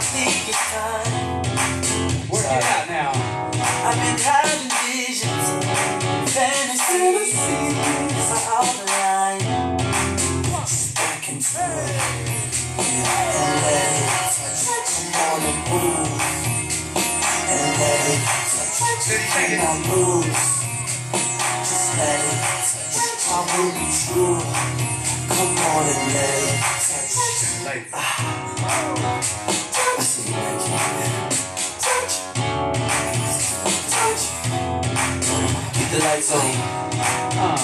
think it's time. Where you at now? I've been having visions, fantasies, fantasies. are all the line. Let it touch. I'm moves, just let it touch. I will be true. Come on and let it touch. Ah. Touch. Touch. Keep the lights on. Uh,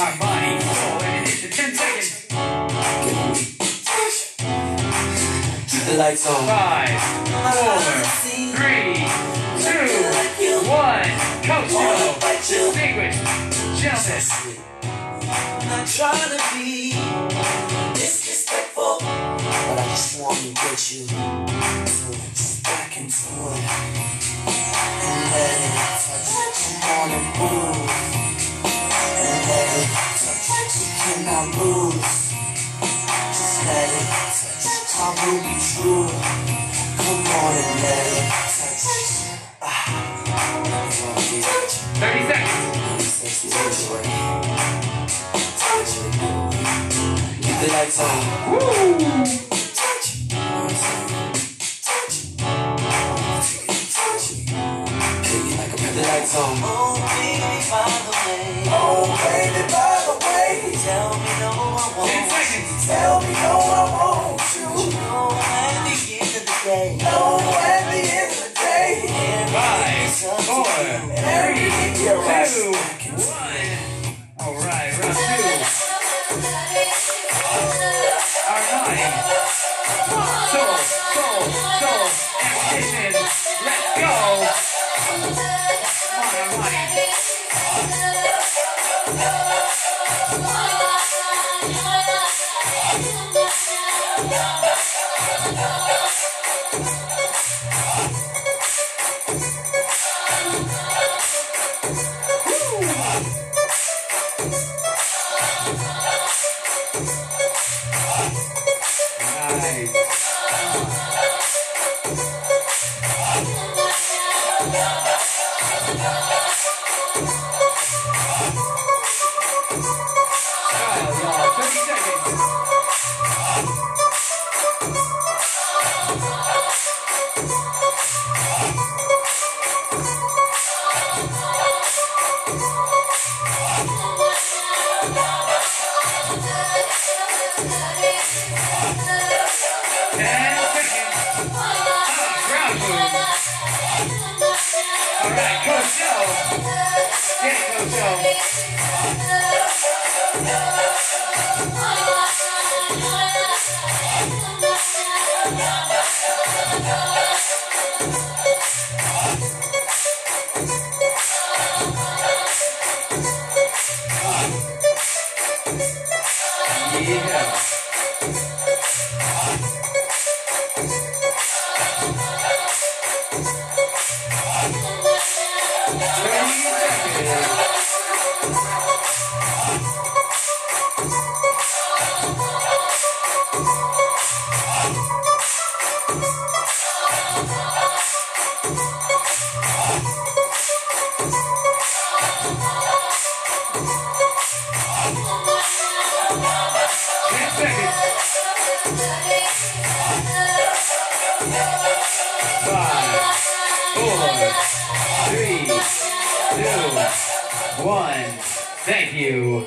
our body, soul, and addiction. 10 seconds. Keep the lights on. Five, four, three, two, one. Kosho. Distinguished gentlemen. I'm not trying to be want you back into it and let it touch. Come on and move and let it touch. You cannot lose. Just let it touch. I will be true. Come on and let it touch. Ah, touch. 30 seconds. Sexy anyway. Touch. Keep the lights on. Touch. Lights on. Oh baby, by the way. Oh baby, by the way. Tell me no, I 10 won't. seconds. Tell me no, I won't. You know at the end of the day. No, at the end of the day. Five, four, three, two, one. Nice. Kosho. Get it, Joe. Four, three, two, one. Thank you.